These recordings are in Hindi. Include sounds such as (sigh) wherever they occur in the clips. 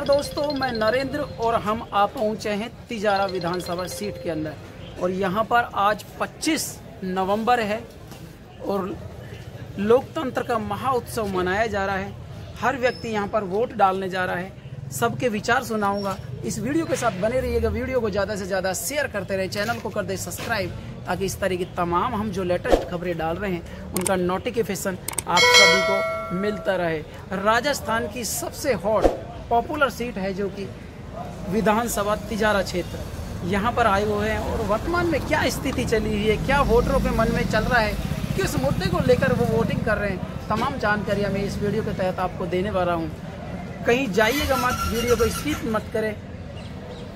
दोस्तों, मैं नरेंद्र और हम आ पहुँचे हैं तिजारा विधानसभा सीट के अंदर। और यहाँ पर आज 25 नवंबर है और लोकतंत्र का महाउत्सव मनाया जा रहा है। हर व्यक्ति यहाँ पर वोट डालने जा रहा है। सबके विचार सुनाऊँगा। इस वीडियो के साथ बने रहिएगा। वीडियो को ज़्यादा से ज़्यादा शेयर करते रहे। चैनल को कर दे सब्सक्राइब, ताकि इस तरह की तमाम हम जो लेटेस्ट खबरें डाल रहे हैं, उनका नोटिफिकेशन आप सभी को मिलता रहे। राजस्थान की सबसे हॉट पॉपुलर सीट है जो कि विधानसभा तिजारा क्षेत्र। यहाँ पर आए हुए हैं और वर्तमान में क्या स्थिति चली हुई है, क्या वोटरों के मन में चल रहा है, किस मुद्दे को लेकर वो वोटिंग कर रहे हैं, तमाम जानकारियाँ मैं इस वीडियो के तहत आपको देने वाला हूँ। कहीं जाइएगा मत, वीडियो को स्किप मत करें।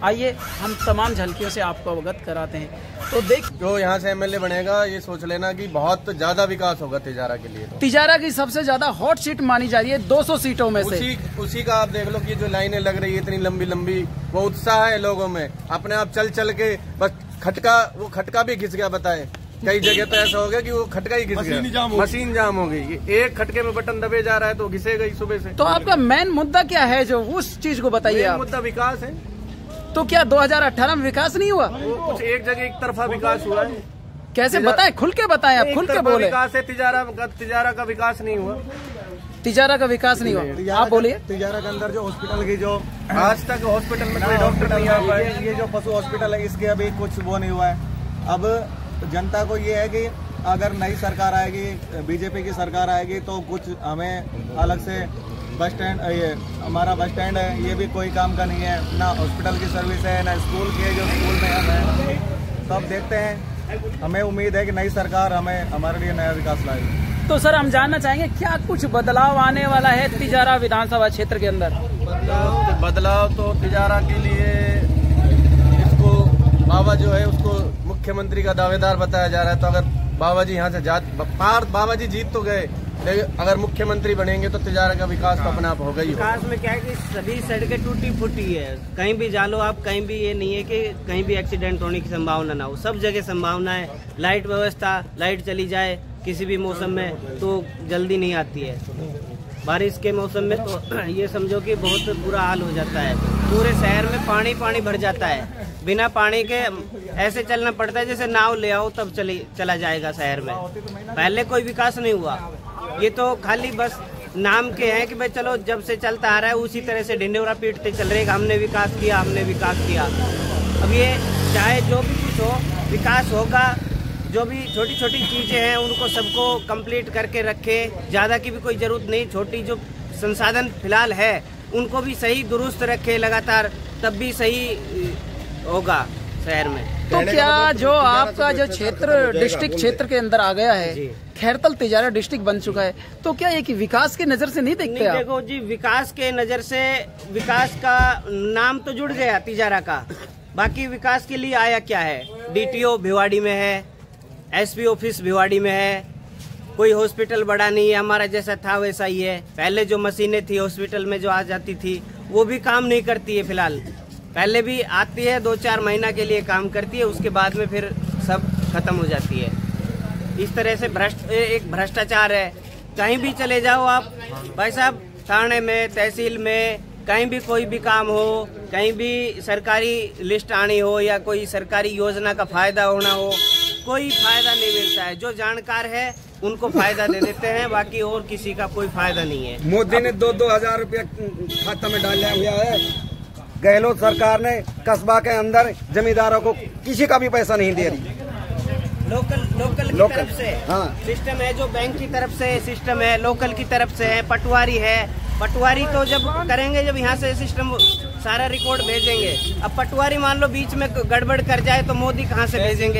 आइए हम तमाम झलकियों से आपको अवगत कराते हैं। तो देख जो यहाँ से एमएलए बनेगा ये सोच लेना कि बहुत ज़्यादा विकास होगा तिजारा के लिए तो। तिजारा की सबसे ज़्यादा हॉट सीट मानी जा रही है 200 सीटों में से। उसी उसी का आप देख लो कि जो लाइनें लग रही है इतनी लंबी लंबी वो उत्साह है लोगों में। अपने आप चल चल के बस खटका वो खटका भी घिस गया बताए। कई जगह तो ऐसा हो गया कि वो खटका ही घिस गया। मशीन जाम हो गई। एक खटके में बटन दबे जा रहा है तो घिसे गई सुबह से। तो आपका मेन मुद्दा क्या है जो उस चीज़ को बताइए मुद्दा विकास है। तो क्या 2018 में विकास नहीं हुआ? कुछ एक जगह एक तरफा विकास हुआ है। कैसे बताएँ? खुल के बताएँ आप खुल के बोले। विकास है तिजारा का तिजारा का विकास नहीं हुआ। तिजारा का विकास नहीं हुआ। आप बोलिए। तिजारा के अंदर जो हॉस्पिटल की जो आज तक हॉस्पिटल में कोई डॉक्टर नहीं आ पाए ये, ये जो पशु हॉस्पिटल है इसके अभी कुछ वो नहीं हुआ है। अब जनता को ये है कि अगर नई सरकार आएगी बीजेपी की सरकार आएगी तो कुछ हमें अलग से बस स्टैंड ये हमारा बस स्टैंड है ये भी कोई काम का नहीं है ना हॉस्पिटल की सर्विस है ना स्कूल की है जो स्कूल में हम हैं। तो अब देखते हैं। हमें उम्मीद है कि नई सरकार हमें हमारे लिए नया विकास लाएगी तो सर हम जानना चाहेंगे क्या कुछ बदलाव आने वाला है तिजारा विधानसभा क्षेत्र के अंदर? बदलाव बदलाव तो तिजारा के लिए इसको बाबा जो है उसको मुख्यमंत्री का दावेदार बताया जा रहा है। तो अगर बाबा जी यहाँ से जात पार बाबा जी जीत तो गए। अगर मुख्यमंत्री बनेंगे तो तिजारा का विकास तो अपने आप होगा ही विकास में क्या है कि सभी सड़कें टूटी फूटी है। कहीं भी जालो आप कहीं भी ये नहीं है कि कहीं भी एक्सीडेंट होने की संभावना ना हो। सब जगह संभावना है। लाइट व्यवस्था लाइट चली जाए किसी भी मौसम में तो जल्दी नहीं आती है। बारिश के मौसम में तो (clears throat) ये समझो कि बहुत बुरा हाल हो जाता है। पूरे शहर में पानी पानी भर जाता है। बिना पानी के ऐसे चलना पड़ता है जैसे नाव ले आओ तब चली चला जाएगा शहर में। पहले कोई विकास नहीं हुआ। ये तो खाली बस नाम के हैं कि भाई चलो जब से चलता आ रहा है, उसी तरह से ढिंडोरा पीटते चल रहे हमने विकास किया, हमने विकास किया। अब ये चाहे जो भी कुछ हो, विकास होगा, जो भी छोटी छोटी चीज़ें हैं, उनको सबको कंप्लीट करके रखे, ज़्यादा की भी कोई ज़रूरत नहीं, छोटी जो संसाधन फ़िलहाल है, उनको भी सही दुरुस्त रखे लगातार, तब भी सही होगा। शहर में। तो क्या जो आपका जो क्षेत्र डिस्ट्रिक्ट क्षेत्र के अंदर आ गया है। खैरतल तिजारा डिस्ट्रिक्ट बन चुका है तो क्या एक विकास के नज़र से नहीं देखते नहीं देखो जी विकास के नज़र से विकास का नाम तो जुड़ गया तिजारा का। बाकी विकास के लिए आया क्या है? डीटीओ भिवाड़ी में है एसपी ऑफ़िस भिवाड़ी में है कोई हॉस्पिटल बड़ा नहीं है हमारा जैसा था वैसा ही है। पहले जो मशीनें थी हॉस्पिटल में जो आ जाती थी वो भी काम नहीं करती है फ़िलहाल। पहले भी आती है, दो चार महीना के लिए काम करती है, उसके बाद में फिर सब खत्म हो जाती है। इस तरह से भ्रष्ट एक भ्रष्टाचार है। कहीं भी चले जाओ आप, भाई साहब, थाने में, तहसील में, कहीं भी कोई भी काम हो, कहीं भी सरकारी लिस्ट आनी हो या कोई सरकारी योजना का फ़ायदा होना हो, कोई फ़ायदा नहीं मिलता है। जो जानकार है, उनको फ़ायदा दे देते हैं, बाकी और किसी का कोई फ़ायदा नहीं है। मोदी ने दो दो हज़ार रूपया खाता में डाला हुआ है। गहलोत सरकार ने कस्बा के अंदर जमींदारों को किसी का भी पैसा नहीं दे रही लोकल लोकल की लोकल, तरफ़ से हाँ। सिस्टम है जो बैंक की तरफ़ से सिस्टम है लोकल की तरफ़ से है पटवारी है पटवारी तो जब करेंगे जब यहाँ से सिस्टम सारा रिकॉर्ड भेजेंगे। अब पटवारी मान लो बीच में गड़बड़ कर जाए तो मोदी कहाँ से भेजेंगे?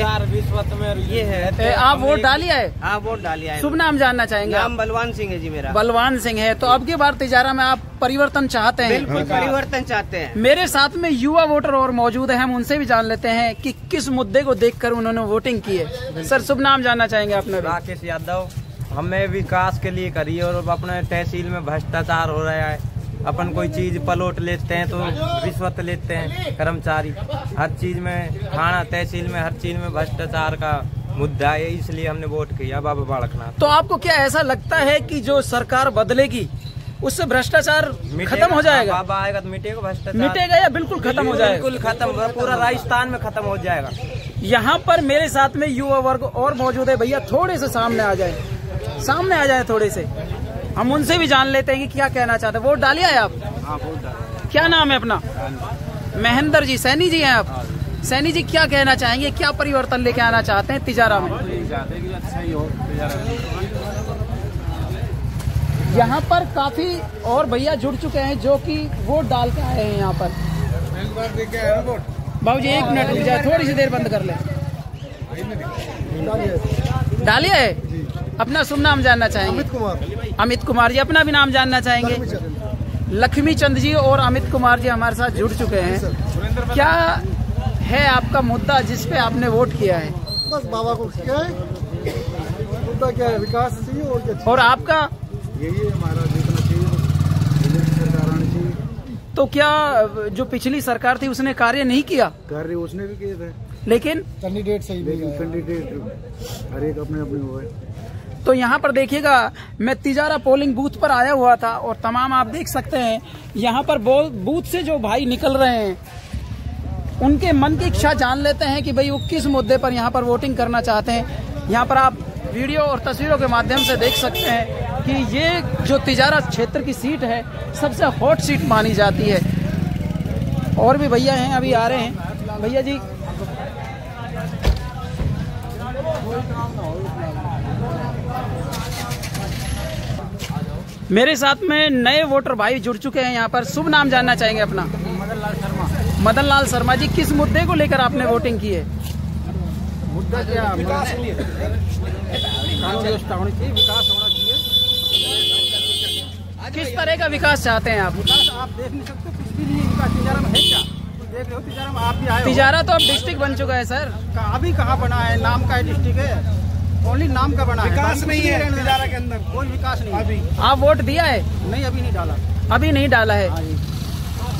ये है। ए, आप वोट डालिए है? हाँ वोट डालिया है। शुभ नाम जानना चाहेंगे नाम बलवान सिंह है जी मेरा। बलवान सिंह है। तो अब की बार तिजारा में आप परिवर्तन चाहते हैं? बिल्कुल परिवर्तन चाहते हैं। मेरे साथ में युवा वोटर और मौजूद है। हम उनसे भी जान लेते हैं कि किस मुद्दे को देखकर उन्होंने वोटिंग की है। सर शुभ नाम जानना चाहेंगे आपने राकेश यादव। हमें विकास के लिए करिए और अपने तहसील में भ्रष्टाचार हो रहा है। अपन कोई चीज़ पलोट लेते हैं तो रिश्वत लेते हैं कर्मचारी। हर चीज़ में थाना तहसील में हर चीज़ में भ्रष्टाचार का मुद्दा है इसलिए हमने वोट किया बाबा बालकनाथ। तो आपको क्या ऐसा लगता है कि जो सरकार बदलेगी उससे भ्रष्टाचार खत्म हो जाएगा? बाबा आएगा तो मिटेगा भ्रष्टाचार। मिटेगा या बिल्कुल खत्म हो जाएगा? बिल्कुल खत्म पूरा राजस्थान में खत्म हो जाएगा। यहाँ पर मेरे साथ में युवा वर्ग और मौजूद है भैया थोड़े से सामने आ जाए। सामने आ जाए थोड़े से। हम उनसे भी जान लेते हैं कि क्या कहना चाहते हैं। वोट डालिए आप। क्या नाम है अपना? महेंद्र जी सैनी जी हैं आप। सैनी जी क्या कहना चाहेंगे? क्या परिवर्तन लेके आना चाहते हैं तिजारा में? यहाँ पर काफ़ी और भैया जुड़ चुके हैं जो कि वोट डाल के आए हैं यहाँ पर। बाबू जी एक मिनट रुक जाए थोड़ी सी देर बंद कर ले। डालिए है अपना शुभ नाम जानना चाहेंगे। अमित कुमार। अमित कुमार जी अपना भी नाम जानना चाहेंगे। लक्ष्मी चंद जी। और अमित कुमार जी हमारे साथ जुड़ चुके हैं। क्या है आपका मुद्दा जिस पे आपने वोट किया है? बस बाबा को क्या है? मुद्दा क्या है? विकास चाहिए और क्या और आपका? यही हमारा देखना चाहिए। तो क्या जो पिछली सरकार थी उसने कार्य नहीं किया? कार्य उसने भी किए थे। लेकिन कैंडिडेट सही लेकिन कैंडिडेट हर एक अपने अपने हुए तो यहाँ पर देखिएगा, मैं तिजारा पोलिंग बूथ पर आया हुआ था और तमाम आप देख सकते हैं, यहाँ पर बूथ से जो भाई निकल रहे हैं, उनके मन की इच्छा जान लेते हैं कि भाई वो किस मुद्दे पर यहाँ पर वोटिंग करना चाहते हैं। यहाँ पर आप वीडियो और तस्वीरों के माध्यम से देख सकते हैं कि ये जो तिजारा क्षेत्र की सीट है, सबसे हॉट सीट मानी जाती है। और भी भैया हैं, अभी आ रहे हैं। भैया जी। मेरे साथ में नए वोटर भाई जुड़ चुके हैं यहाँ पर। शुभ नाम जानना चाहेंगे अपना? मदन लाल शर्मा। मदन लाल शर्मा जी किस मुद्दे को लेकर आपने वोटिंग की है? मुद्दा क्या? विकास विकास होना चाहिए किस तरह का विकास चाहते हैं आप? विकास आप देख नहीं सकते कुछ भी नहीं विकास तिजारा में है क्या? देख रहे हो तिजारा आप भी आए तिजारा तो अब डिस्ट्रिक्ट बन चुका है सर अभी कहाँ बना है? नाम का डिस्ट्रिक्ट है। ओनली नाम का बना विकास बाकी नहीं है के अंदर। कोई विकास नहीं अभी। आप वोट दिया है? नहीं अभी नहीं डाला। अभी नहीं डाला है।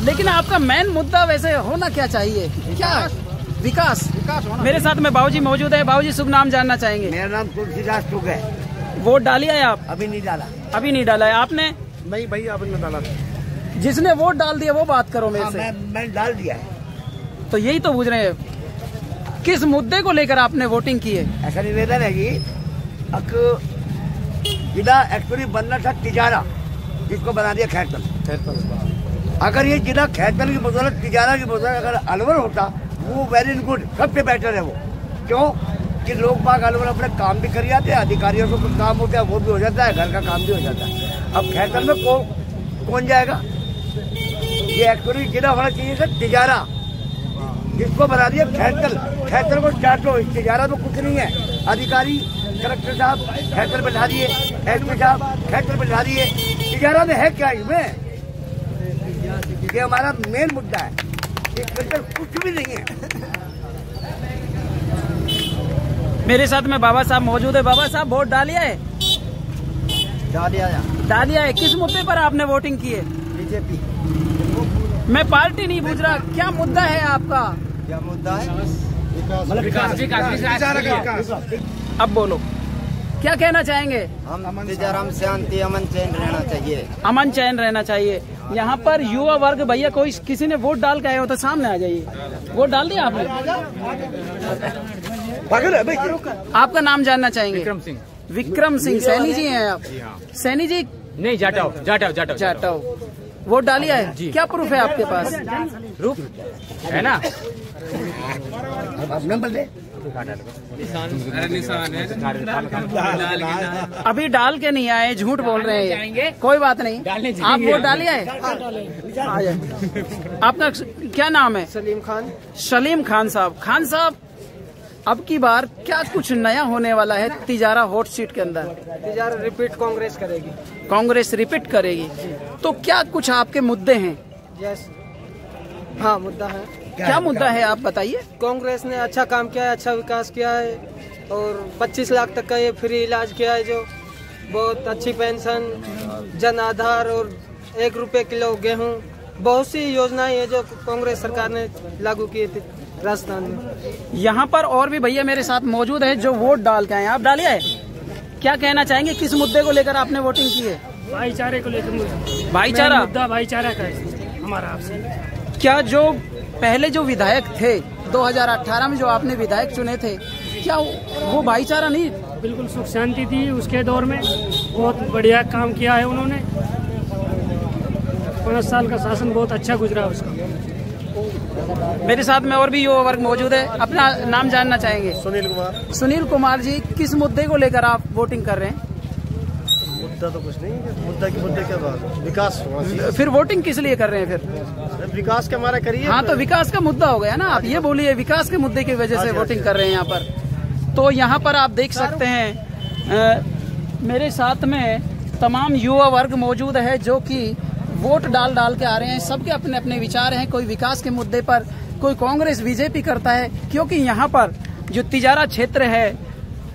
लेकिन आपका मेन मुद्दा वैसे होना क्या चाहिए? क्या? विकास। विकास। होना मेरे साथ में बाबूजी मौजूद है। बाबूजी शुभ नाम जानना चाहेंगे? मेरा नाम तुलसीदास टुक है। वोट डालिए है आप? अभी नहीं डाला। अभी नहीं डाला है। आपने? नहीं भाई नहीं डाला। जिसने वोट डाल दिया वो बात करो मेरे से। मैं डाल दिया है। तो यही तो पूछ रहे हैं। किस मुद्दे को लेकर आपने वोटिंग की है? ऐसा निवेदन है कि जिला एक्चुअली बनना था तिजारा, जिसको बना दिया खैरतल अगर ये जिला खैरतल की बदौलत तिजारा की बदौलत अगर अलवर होता, वो वेरी गुड सबसे बेटर है वो। क्यों? कि लोग बाग अलवर अपने काम भी कर जाते हैं, अधिकारियों को काम है, वो भी हो जाता है, घर का काम भी हो जाता है। अब खैरतल में कौन कौन जाएगा? ये एक्चुअली जिला होना चाहिए था तिजारा। जिसको बना दिया खैरतल खैरतल को चाटो इस तिजारा में कुछ नहीं है। अधिकारी कलेक्टर साहब खैरतल बैठा दिए। एसपी साहब खैरतल बैठा दिए। तिजारा में है क्या इसमें? ये हमारा मेन मुद्दा है। कुछ भी नहीं है। मेरे साथ में बाबा साहब मौजूद है। बाबा साहब वोट डालिया है? डालिया है। किस मुद्दे पर आपने वोटिंग की है? बीजेपी। मैं पार्टी नहीं पूछ रहा। क्या मुद्दा है आपका? क्या मुद्दा है? अब बोलो। क्या कहना चाहेंगे? हम तिजारा शांति अमन चैन रहना चाहिए। अमन चैन रहना चाहिए। यहाँ पर युवा वर्ग भैया कोई किसी ने वोट डाल के आए हो तो सामने आ जाइए। वोट डाल दिया आपने? आपका नाम जानना चाहेंगे? विक्रम सिंह। विक्रम सिंह। सैनी जी हैं आप। सैनी जी? नहीं जाटाओ जाटाओ जाटाओ जाटाओ वोट डालिया है क्या प्रूफ है आपके पास? प्रूफ है ना? नंबर दे। अभी डाल के नहीं आए झूठ बोल रहे हैं। कोई बात नहीं। आप वोट डालिए है आपका क्या नाम है? सलीम खान। सलीम खान साहब। खान साहब अब की बार क्या कुछ नया होने वाला है तिजारा हॉट सीट के अंदर? तिजारा रिपीट कांग्रेस करेगी। कांग्रेस रिपीट करेगी। तो क्या कुछ आपके मुद्दे हैं? यस हाँ मुद्दा है। क्या मुद्दा है आप बताइए। कांग्रेस ने अच्छा काम किया है अच्छा विकास किया है और 25 लाख तक का ये फ्री इलाज किया है जो बहुत अच्छी पेंशन जन आधार और एक रुपए किलो गेहूँ बहुत सी योजनाएँ है जो कांग्रेस सरकार ने लागू की थी। राजस्थान में। यहाँ पर और भी भैया मेरे साथ मौजूद है जो वोट डाल के आए हैं। आप डालिए। क्या कहना चाहेंगे? किस मुद्दे को लेकर आपने वोटिंग की है? भाईचारे को लेकर भाईचारा? मुद्दा भाईचारा का हमारा आपसे। क्या जो पहले जो विधायक थे 2018 में जो आपने विधायक चुने थे क्या वो भाईचारा नहीं? बिल्कुल सुख शांति थी उसके दौर में। बहुत बढ़िया काम किया है उन्होंने। पाँच साल का शासन बहुत अच्छा गुजरा उसका। मेरे साथ में और भी युवा वर्ग मौजूद है। अपना नाम जानना चाहेंगे? सुनील कुमार। सुनील कुमार जी किस मुद्दे को लेकर आप वोटिंग कर रहे हैं? मुद्दा तो कुछ नहीं है। मुद्दा की मुद्दे क्या बात है? विकास फिर वोटिंग किस लिए कर रहे हैं फिर? विकास के हमारा करिए हाँ तो विकास का मुद्दा हो गया ना। आप ये बोलिए विकास के मुद्दे की वजह से वोटिंग कर रहे हैं यहाँ पर। तो यहाँ पर आप देख सकते हैं मेरे साथ में तमाम युवा वर्ग मौजूद है जो कि वोट डाल डाल के आ रहे हैं, सबके अपने अपने विचार हैं, कोई विकास के मुद्दे पर, कोई कांग्रेस, बीजेपी करता है, क्योंकि यहाँ पर जो तिजारा क्षेत्र है,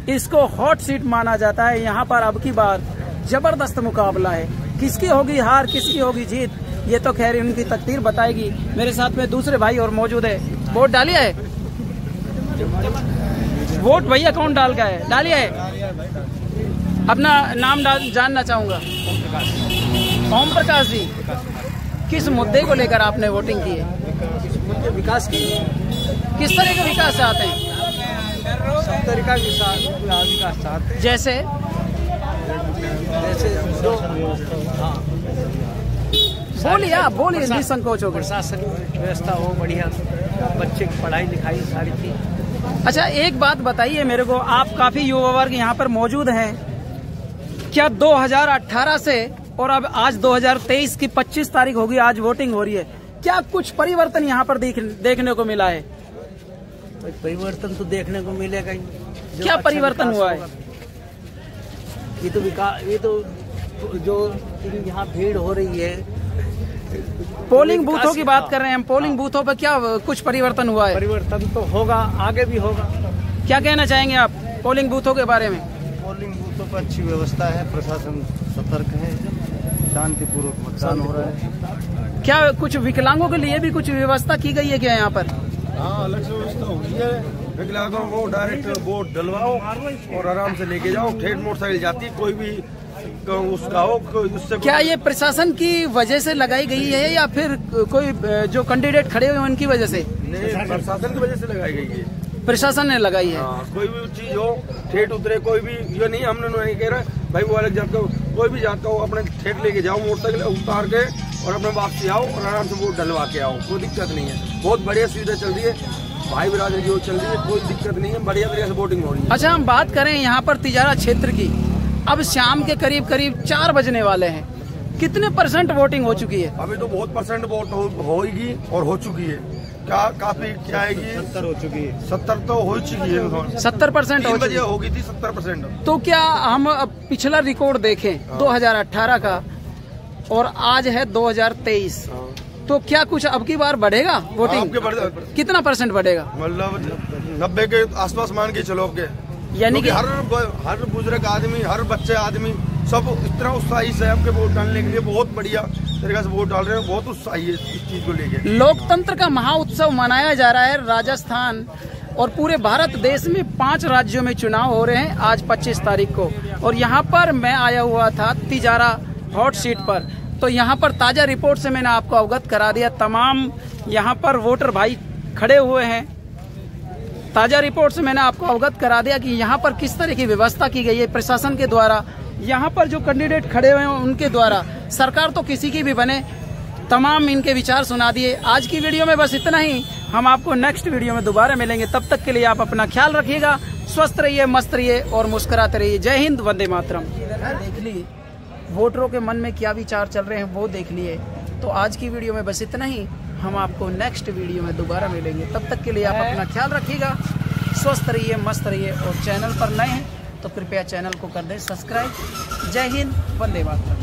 इसको हॉट सीट माना जाता है। यहाँ पर अब की बार ज़बरदस्त मुकाबला है। किसकी होगी हार, किसकी होगी जीत, ये तो खैर उनकी तकदीर बताएगी। मेरे साथ में दूसरे भाई और मौजूद है। वोट डालिए। है वोट भैया कौन डाल का है? डालिए। है अपना नाम जानना चाहूँगा। ओम प्रकाश जी किस मुद्दे को लेकर आपने वोटिंग की है? विकास की किस तरह का विकास चाहते हैं? सब तरीका विकास विकास चाहते जैसे? जैसे जो बोलिए आप बोलिए निसंकोच होकर प्रशासन व्यवस्था हो बढ़िया। बच्चे की पढ़ाई लिखाई सारी चीज़ अच्छा एक बात बताइए मेरे को आप काफ़ी युवा वर्ग यहाँ पर मौजूद हैं। क्या 2018 से और अब आज 2023 की 25 तारीख होगी आज वोटिंग हो रही है। क्या कुछ परिवर्तन यहाँ पर देख, देखने को मिला है? परिवर्तन तो देखने को मिलेगा ही क्या अच्छा परिवर्तन हुआ है? ये तो विकास ये तो जो यहाँ भीड़ हो रही है। पोलिंग बूथों की बात हाँ। कर रहे हैं हम। पोलिंग बूथों पर क्या कुछ परिवर्तन हुआ है? परिवर्तन तो होगा आगे भी होगा। क्या कहना चाहेंगे आप पोलिंग बूथों के बारे में? पोलिंग बूथों पर अच्छी व्यवस्था है प्रशासन सतर्क है। शांतिपूर्वक मतदान हो रहा है। क्या कुछ विकलांगों के लिए भी कुछ व्यवस्था की गई है क्या यहाँ पर? हाँ अलग से व्यवस्था होगी है। विकलांगों को डायरेक्ट वोट डलवाओ और आराम से लेके जाओ। ठेठ मोटरसाइकिल जाती कोई भी उसका हो उससे क्या ये प्रशासन की वजह से लगाई गई है या फिर कोई जो कैंडिडेट खड़े हुए हैं उनकी वजह से? नहीं प्रशासन की वजह से लगाई गई है। प्रशासन ने लगाई है। हाँ, कोई भी चीज़ हो ठेठ उतरे कोई भी ये नहीं हमने नहीं कह रहा भाई वो अलग जात का कोई भी जाता हो अपने ठेठ लेके जाओ मोटरसाइकिल उतार के और अपने वापसी आओ और आराम से वोट डलवा के आओ कोई दिक्कत नहीं है। बहुत बढ़िया सुविधा चल रही है। भाई बिरादर की वो चल रही है कोई दिक्कत नहीं है बढ़िया तरीके से वोटिंग हो रही है। अच्छा हम बात करें यहाँ पर तिजारा क्षेत्र की। अब शाम के करीब करीब चार बजने वाले हैं। कितने परसेंट वोटिंग हो चुकी है? अभी तो बहुत परसेंट वोट हो, होगी और हो चुकी है। क्या काफ़ी क्या आएगी सत्तर हो चुकी है। सत्तर तो हो चुकी है सत्तर परसेंट हो चुकी होगी थी सत्तर परसेंट। तो क्या हम पिछला रिकॉर्ड देखें 2018 का और आज है 2023 तो क्या कुछ अब की बार बढ़ेगा वोटिंग आपके बढ़- कितना परसेंट बढ़ेगा? मतलब नब्बे के आसपास मान के चलो आपके यानी कि हर हर बुज़ुर्ग आदमी हर बच्चे आदमी सब इतना उत्साही से आपके वोट डालने के लिए बहुत बढ़िया तरीके से वोट डाल रहे हैं, बहुत उत्साही है इस चीज़ को लेके। लोकतंत्र का महाउत्सव मनाया जा रहा है राजस्थान और पूरे भारत देश में पाँच राज्यों में चुनाव हो रहे हैं आज 25 तारीख को। और यहाँ पर मैं आया हुआ था तिजारा हॉट सीट पर। तो यहाँ पर ताज़ा रिपोर्ट से मैंने आपको अवगत करा दिया। तमाम यहाँ पर वोटर भाई खड़े हुए हैं। ताज़ा रिपोर्ट से मैंने आपको अवगत करा दिया कि यहाँ पर किस तरह की व्यवस्था की गई है प्रशासन के द्वारा यहाँ पर जो कैंडिडेट खड़े हुए हैं उनके द्वारा सरकार तो किसी की भी बने तमाम इनके विचार सुना दिए। आज की वीडियो में बस इतना ही। हम आपको नेक्स्ट वीडियो में दोबारा मिलेंगे। तब तक के लिए आप अपना ख्याल रखिएगा। स्वस्थ रहिए मस्त रहिए और मुस्कुराते रहिए। जय हिंद वंदे मातरम। देख ली। वोटरों के मन में क्या विचार चल रहे हैं वो देख लिए। तो आज की वीडियो में बस इतना ही। हम आपको नेक्स्ट वीडियो में दोबारा मिलेंगे। तब तक के लिए आप अपना ख्याल रखिएगा। स्वस्थ रहिए मस्त रहिए और चैनल पर नए हैं। तो कृपया चैनल को कर दें सब्सक्राइब। जय हिंद वंदे मातरम।